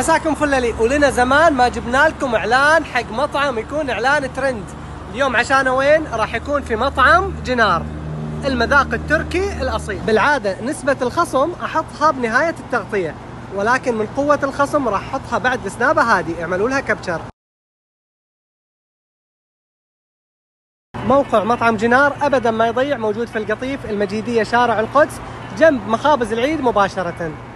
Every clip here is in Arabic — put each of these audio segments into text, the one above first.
مساكم فللي ولنا زمان ما جبنا لكم إعلان حق مطعم يكون إعلان ترند. اليوم عشانه وين؟ راح يكون في مطعم جنار. المذاق التركي الأصيل. بالعادة نسبة الخصم أحطها بنهاية التغطية. ولكن من قوة الخصم راح أحطها بعد السنابة هذه. اعملوا لها كبتشر موقع مطعم جنار ابدا ما يضيع موجود في القطيف المجيدية شارع القدس جنب مخابز العيد مباشرة.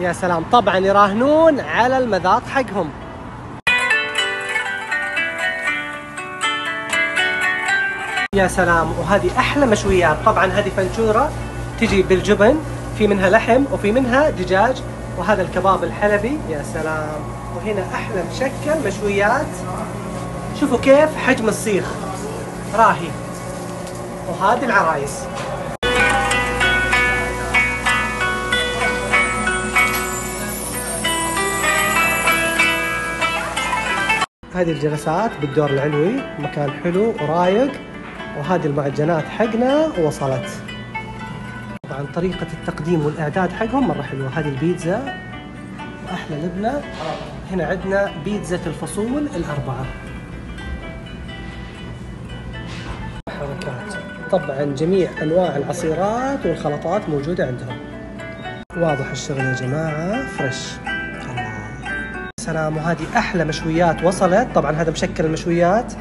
يا سلام. طبعا يراهنون على المذاق حقهم. يا سلام. وهذه أحلى مشويات. طبعا هذه فنشوره تجي بالجبن في منها لحم وفي منها دجاج وهذا الكباب الحلبي. يا سلام. وهنا أحلى مشكل مشويات. شوفوا كيف حجم السيخ راهي. وهذه العرايس. هذه الجلسات بالدور العلوي مكان حلو ورايق وهذه المعجنات حقنا وصلت طبعا طريقة التقديم والإعداد حقهم مرة حلوة. هذه البيتزا وأحلى لبنة. هنا عندنا بيتزا الفصول الأربعة. حركات. طبعا جميع أنواع العصيرات والخلطات موجودة عندهم. واضح الشغل يا جماعة فريش. سلام وهذه أحلى مشويات وصلت. طبعا هذا مشكل المشويات.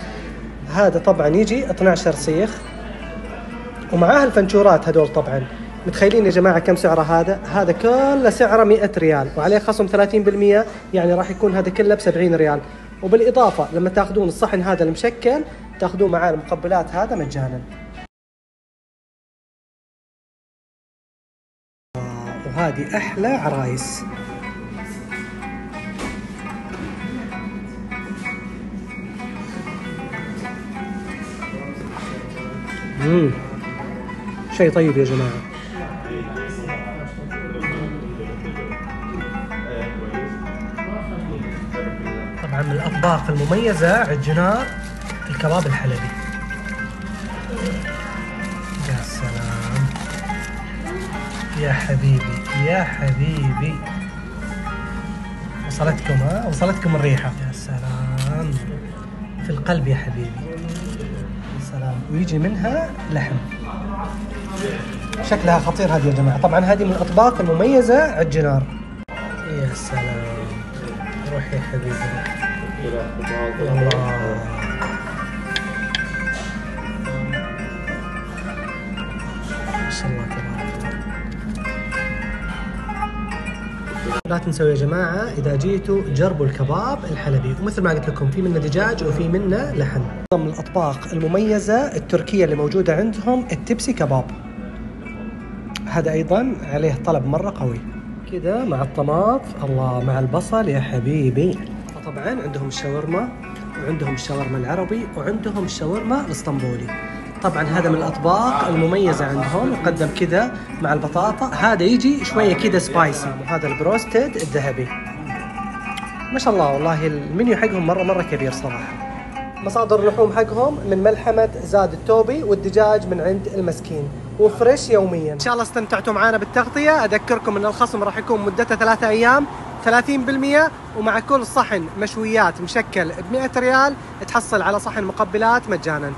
هذا طبعا يجي 12 سيخ ومعاه الفنشورات هذول طبعا. متخيلين يا جماعة كم سعره هذا؟ هذا كله سعره 100 ريال. وعليه خصم 30% يعني راح يكون هذا كله ب 70 ريال. وبالإضافة لما تأخذون الصحن هذا المشكل تأخذون معاه المقبلات هذا مجانا. وهذه أحلى عرايس. امم شيء طيب يا جماعة. طبعا من الأطباق المميزة عند جنار الكباب الحلبي. يا سلام. يا حبيبي يا حبيبي. وصلتكم ها؟ وصلتكم الريحة. يا سلام. في القلب يا حبيبي. سلام. ويجي منها لحم. شكلها خطير هذه يا جماعة. طبعا هذه من الاطباق المميزة عند جنار يا سلام. روح يا حبيبي. الله. لا تنسوا يا جماعة إذا جيتوا جربوا الكباب الحلبي. ومثل ما قلت لكم في منه دجاج وفي منه لحم. من الأطباق المميزة التركية اللي موجودة عندهم التبسي كباب. هذا أيضا عليه طلب مرة قوي. كذا مع الطماط الله مع البصل يا حبيبي. طبعا عندهم الشاورما وعندهم الشاورما العربي وعندهم الشاورما الإسطنبولي. طبعا هذا من الأطباق المميزة عندهم يقدم كذا مع البطاطا. هذا يجي شوية كذا spicy وهذا البروستد الذهبي. ما شاء الله والله المنيو حقهم مرة مرة كبير صراحة. مصادر اللحوم حقهم من ملحمة زاد التوبي والدجاج من عند المسكين. وفريش يوميا. إن شاء الله استمتعتوا معنا بالتغطية. أذكركم إن الخصم راح يكون مدته ثلاثة أيام 30% ومع كل صحن مشويات مشكل ب 100 ريال تحصل على صحن مقبلات مجانا.